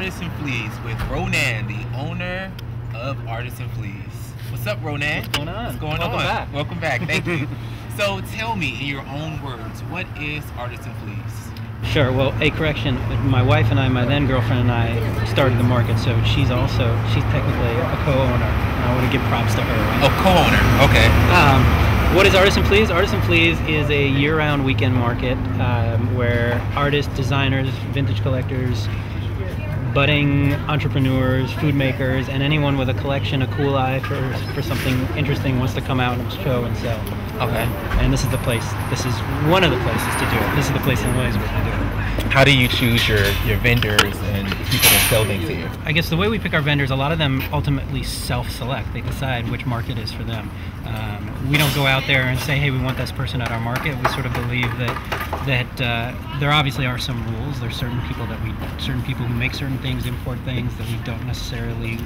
Artists & Fleas with Ronen, the owner of Artists & Fleas. What's up, Ronen? What's going on? What's going Welcome on? back. Welcome back. Thank you. so tell me, in your own words, what is Artists & Fleas? Sure. Well, a correction. My wife and I, my then girlfriend and I, started the market, so she's also she's technically a co-owner, and I want to give props to her. right? Oh, co-owner. Okay. Um, what is Artists & Fleas? Artists & Fleas is a year-round weekend market um, where artists, designers, vintage collectors, budding entrepreneurs, food makers, and anyone with a collection, a cool eye for, for something interesting wants to come out and show and sell. Okay. And this is the place. This is one of the places to do it. This is the place in Williamsburg to do it. How do you choose your, your vendors and people that sell things to you? I guess the way we pick our vendors, a lot of them ultimately self-select. They decide which market is for them. Um, we don't go out there and say, "Hey, we want this person at our market." We sort of believe that that uh, there obviously are some rules. There's certain people that we, certain people who make certain things, import things that we don't necessarily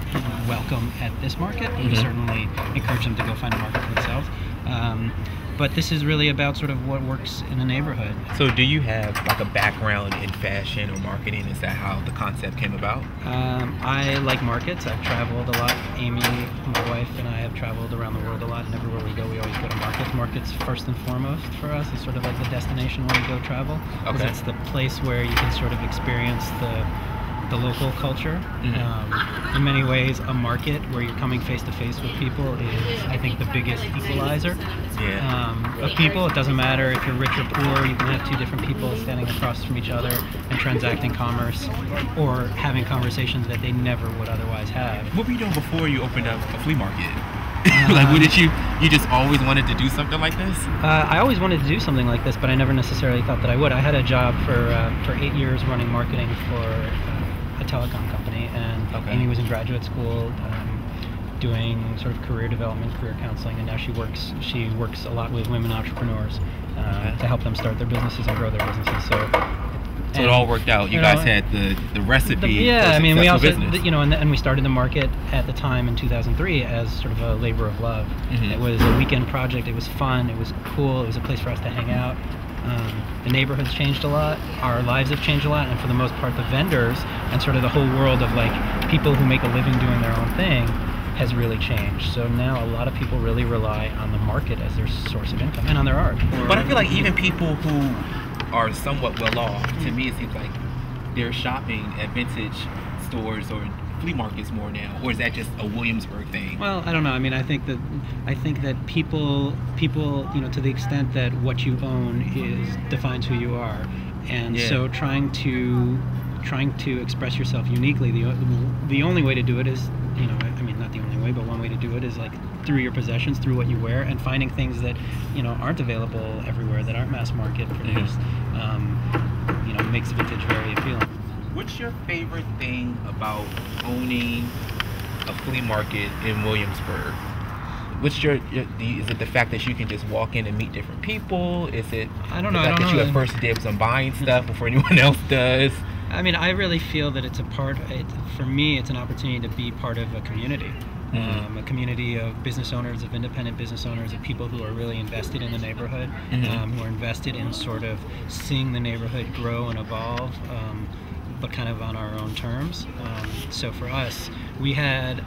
welcome at this market. We Mhm. certainly encourage them to go find a market for themselves. Um, but this is really about sort of what works in the neighborhood. So do you have like a background in fashion or marketing? Is that how the concept came about? Um, I like markets. I've traveled a lot. Amy, my wife, and I have traveled around the world a lot. And everywhere we go, we always go to markets. Markets, first and foremost, for us, is sort of like the destination where we go travel. Okay. It's the place where you can sort of experience the the local culture. Mhm. Um, in many ways, a market where you're coming face to face with people is, I think, the biggest equalizer Yeah. um, of people. It doesn't matter if you're rich or poor. You can have two different people standing across from each other and transacting commerce, or having conversations that they never would otherwise have. What were you doing before you opened up a flea market? like, what did you? You just always wanted to do something like this? Uh, I always wanted to do something like this, but I never necessarily thought that I would. I had a job for uh, for eight years running marketing for uh, a telecom company, and Okay. Amy was in graduate school. Um, doing sort of career development, career counseling, and now she works. She works a lot with women entrepreneurs uh, Okay. to help them start their businesses and grow their businesses. So, So it all worked out. You you guys know, had the the recipe. The- yeah, I mean, we also, business. th- you know, and, and we started the market at the time in 2003 as sort of a labor of love. Mhm. It was a weekend project. It was fun. It was cool. It was a place for us to hang out. Um, the neighborhood's changed a lot. Our lives have changed a lot, and for the most part, the vendors and sort of the whole world of like people who make a living doing their own thing has really changed. So now a lot of people really rely on the market as their source of income and on their art. But I feel like even people who are somewhat well off, to me, it seems like they're shopping at vintage stores or flea markets more now, or is that just a Williamsburg thing? Well, I don't know. I mean, I think that I think that people people you know to the extent that what you own is defines who you are, and Yeah. so trying to trying to express yourself uniquely the the only way to do it is you know I mean not the only way but one way to do it is like through your possessions through what you wear and finding things that you know aren't available everywhere that aren't mass market produced um, you know makes vintage very appealing. What's your favorite thing about owning a flea market in Williamsburg? What's your, your the, is it the fact that you can just walk in and meet different people? Is it I don't the know, I fact don't that you know. have first dibs on buying stuff before anyone else does? I mean, I really feel that it's a part. It, for me, it's an opportunity to be part of a community, Mhm. um, a community of business owners, of independent business owners, of people who are really invested in the neighborhood, Mhm. um, who are invested in sort of seeing the neighborhood grow and evolve, um, but kind of on our own terms. Um, so for us, we had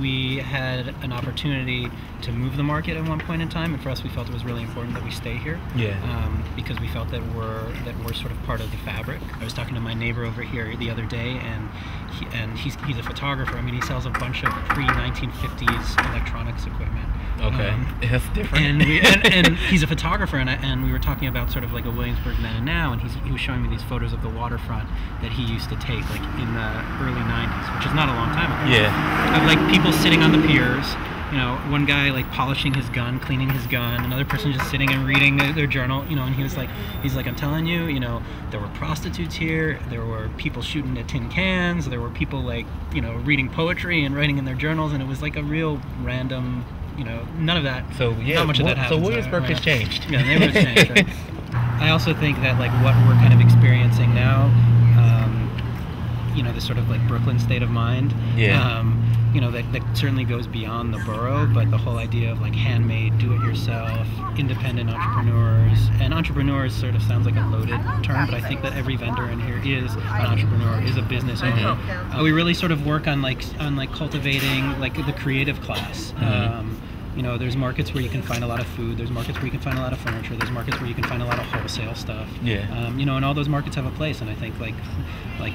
we had an opportunity to move the market at one point in time, and for us, we felt it was really important that we stay here Yeah. um, because we felt that we're that we're sort of part of the fabric. I was talking to my neighbor over here the other day, and he, and he's he's a photographer. I mean, he sells a bunch of pre 1950s electronics equipment. Okay. Um, That's different. and, we, and, and he's a photographer, and, I, and we were talking about sort of like a Williamsburg then and now, and he's, he was showing me these photos of the waterfront that he used to take like in the early 90s, which is not a long time ago yeah. Of like people sitting on the piers. You know, one guy like polishing his gun, cleaning his gun, another person just sitting and reading their, their journal. You know, and he was like, he's like, I'm telling you, you know, there were prostitutes here, there were people shooting at tin cans, there were people like, you know, reading poetry and writing in their journals, and it was like a real random, you know, none of that. So yeah, not much of Wil- that so. Williamsburg has changed. Yeah, neighborhood's changed. Right? I also think that like what we're kind of experiencing now, um, you know, this sort of like Brooklyn state of mind. Yeah. Um, you know that, that certainly goes beyond the borough but the whole idea of like handmade do it yourself independent entrepreneurs and entrepreneurs sort of sounds like a loaded term but i think that every vendor in here is an entrepreneur is a business owner uh, we really sort of work on like on like cultivating like the creative class um, you know, there's markets where you can find a lot of food. There's markets where you can find a lot of furniture. There's markets where you can find a lot of wholesale stuff. Yeah. Um, you know, and all those markets have a place. And I think like, like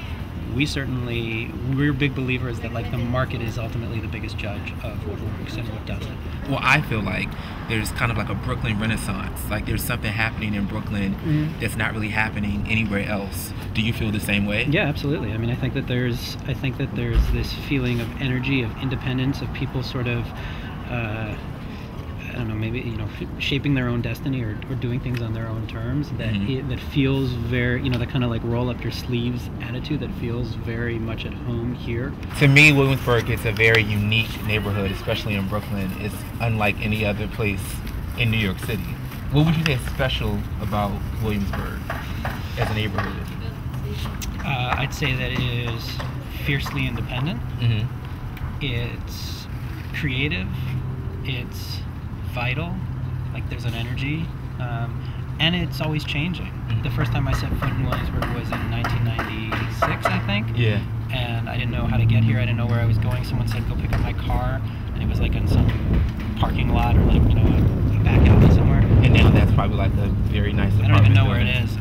we certainly we're big believers that like the market is ultimately the biggest judge of what works and what doesn't. Well, I feel like there's kind of like a Brooklyn renaissance. Like there's something happening in Brooklyn Mhm. that's not really happening anywhere else. Do you feel the same way? Yeah, absolutely. I mean, I think that there's I think that there's this feeling of energy, of independence, of people sort of. Uh, I don't know, maybe you know, f- shaping their own destiny or, or doing things on their own terms. That Mhm. it, that feels very, you know, that kind of like roll up your sleeves attitude. That feels very much at home here. To me, Williamsburg is a very unique neighborhood, especially in Brooklyn. It's unlike any other place in New York City. What would you say is special about Williamsburg as a neighborhood? Uh, I'd say that it is fiercely independent. Mm-hmm. It's creative. It's vital. Like there's an energy, um, and it's always changing. Mhm. The first time I set foot in Williamsburg was in 1996, I think. Yeah. and I didn't know how to get here. I didn't know where I was going. Someone said go pick up my car, and it was like in some parking lot or like you know a, a back alley somewhere. And now that's probably like a very nice I don't even know where it is.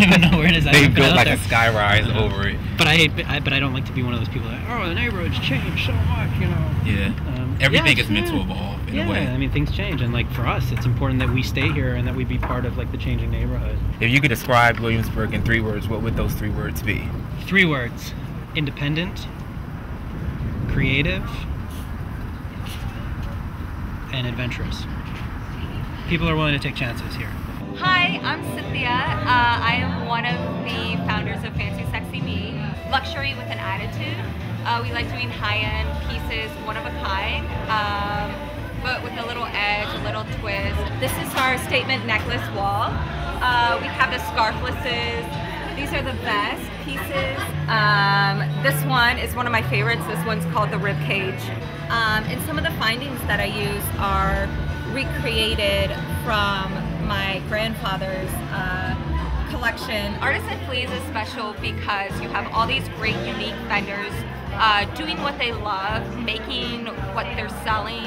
I don't even know, I don't even know where it is. I They built like there. a sky rise Uh-huh. over it. But I hate, I, but I don't like to be one of those people that oh the neighborhood's changed so much, you know. Yeah. Um, Everything yeah, is meant to evolve in yeah, a way. I mean things change, and like for us, it's important that we stay here and that we be part of like the changing neighborhood. If you could describe Williamsburg in three words, what would those three words be? Three words: independent, creative, and adventurous. People are willing to take chances here. Hi, I'm Cynthia. Uh, I am one of the founders of Fancy Sexy Me, luxury with an attitude. Uh, we like doing high-end pieces, one of a kind, um, but with a little edge, a little twist. This is our statement necklace wall. Uh, we have the scarflesses. These are the best pieces. Um, this one is one of my favorites. This one's called the rib cage. Um, and some of the findings that I use are recreated from my grandfather's uh, collection. Artists & Fleas is special because you have all these great, unique vendors uh, doing what they love, making what they're selling.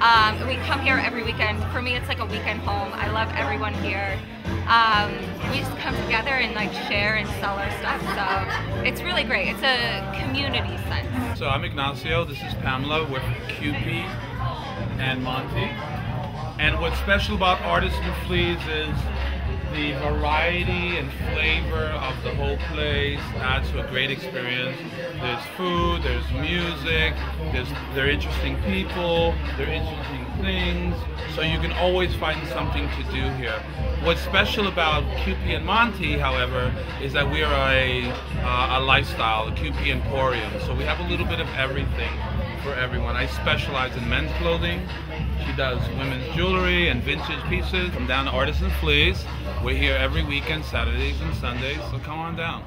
Um, we come here every weekend. For me, it's like a weekend home. I love everyone here. Um, we just come together and like share and sell our stuff. So it's really great. It's a community sense. So I'm Ignacio. This is Pamela. From QP and Monty. And what's special about Artists & Fleas is the variety and flavor of the whole place adds to a great experience. There's food, there's music, there's there are interesting people, there are interesting things. So you can always find something to do here. What's special about QP and Monty, however, is that we are a, uh, a lifestyle, a QP Emporium. So we have a little bit of everything for everyone. I specialize in men's clothing. She does women's jewelry and vintage pieces. Come down to Artists & Fleas. We're here every weekend, Saturdays and Sundays, so come on down.